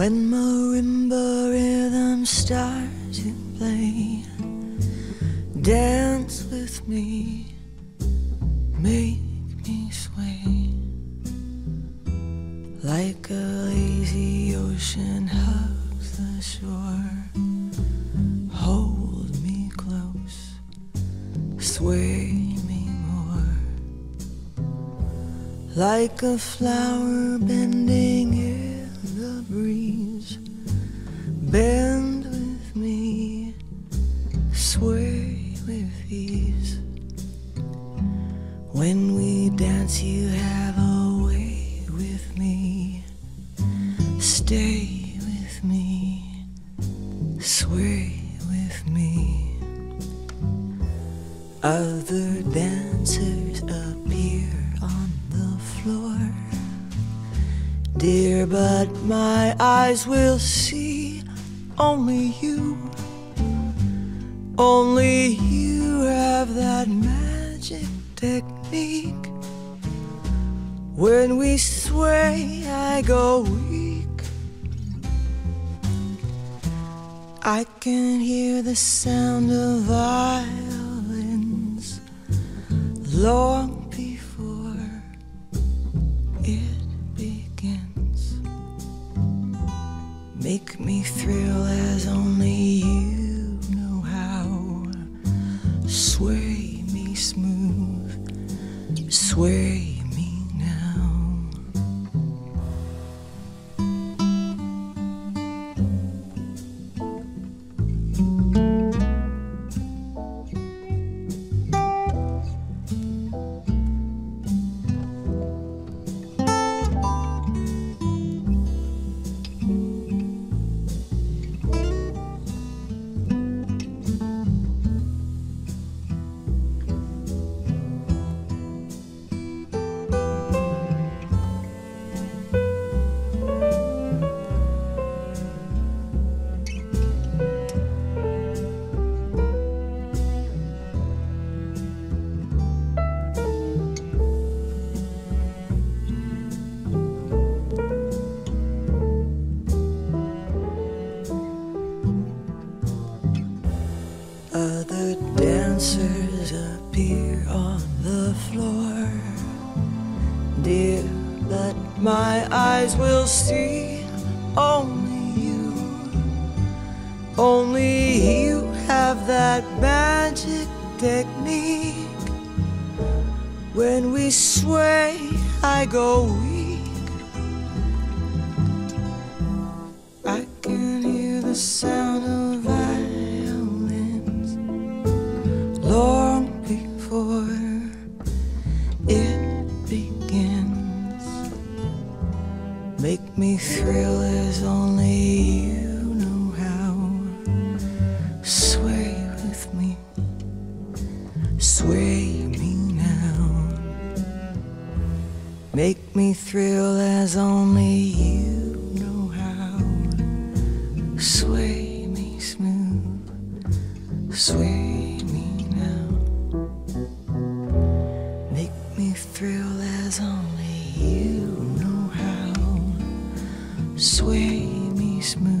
When marimba rhythm starts to play, dance with me, make me sway like a lazy ocean hugs the shore. Hold me close, sway me more like a flower bending only you. Only you have that magic technique. When we sway, I go weak. I can hear the sound of violins long before it begins. Make me thrill as only you know how. Sway me smooth, sway my eyes will see only you. Only you have that magic technique. When we sway, I go weak. I can hear the sound Make me thrill as only you know how. Sway me smooth, sway me now. Make me thrill as only you know how. Sway me smooth,